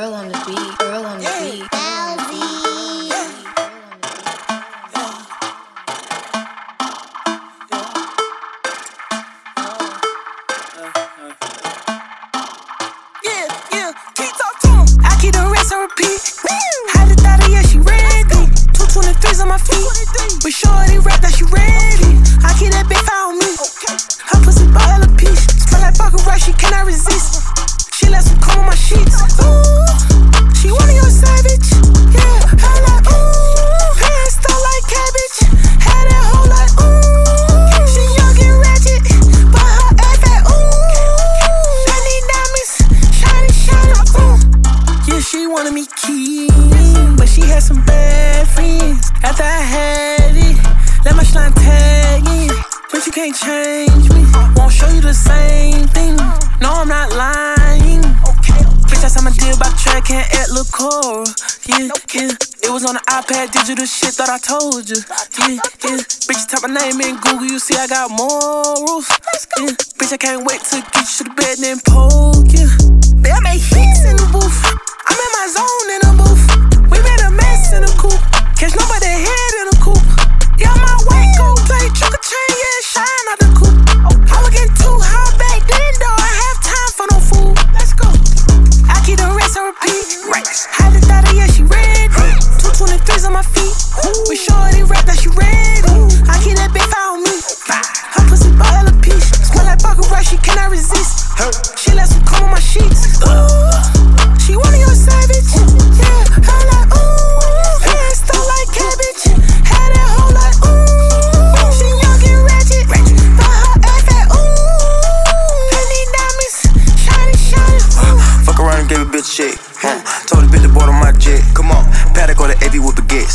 Earl on the beat. Earl on the beat. Yeah, yeah, keep talk. I keep the rest on repeat. Had the thought of yeah, she ready. Two twenty threes on my feet. But shorty rap that she ready. Wanted me keen, but she had some bad friends. After I had it, let my slime tag in. But you can't change me. Won't show you the same thing. No, I'm not lying. Bitch, that's how my deal by track can't act look cool. Yeah, yeah. It was on the iPad, digital shit, thought I told you. Yeah, yeah. Bitch, you type my name in Google, you see I got morals. Yeah, bitch, I can't wait to get you to the my feet. We shorty rap that she ready. I keep that fire on me. Her pussy ball hella peach. Smell like baccarat, she cannot resist. She lets some come on my sheets. Ooh, she one of your savage. Yeah, her like ooh, hands stuck like cabbage. Had that whole like ooh, she young and ratchet, but her ass fat ooh. Penny diamonds, shiny, shiny. Ooh. Fuck around and gave a bitch a check. Huh. With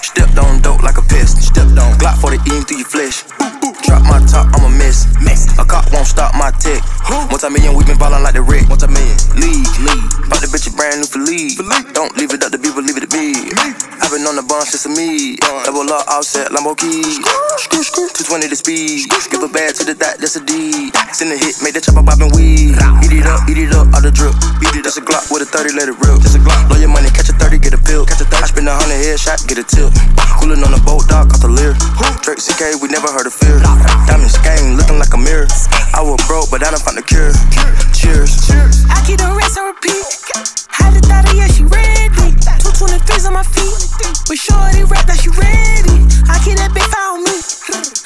Stepped on dope like a pest. Stepped on. Glock for the eating through your flesh. Drop my top, I'm a mess. Mess. A cop won't stop my tech. Multi-million, we been ballin' like the Rick. Multi-million. League. League. Bought the bitch a brand new for league. Don't leave it up to people, leave it to been on the bun since a me. Uh, Double up, offset, Lambo keys. 220 the speed. Give a bad to the dot, that's a D. Send a hit, make the chopper bobbin' weed. Eat it up, eat it up, all the drip. Beat it, that's a Glock with a 30, let it rip. Just a Glock, blow your money, catch a 30, get a pill. Catch a 30, I spend a hundred headshot, get a tip. Coolin' on the boat, dog, off the leer. Drake CK, we never heard of fear. Diamond skein, looking like a mirror. I was broke, but I done found the cure. Cheers. Rap that she ready. I keep that fire on me.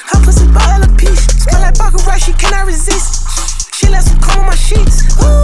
Her pussy ball hella peach. Smell like baccarat, she cannot resist. She lets some come on my sheets. Ooh,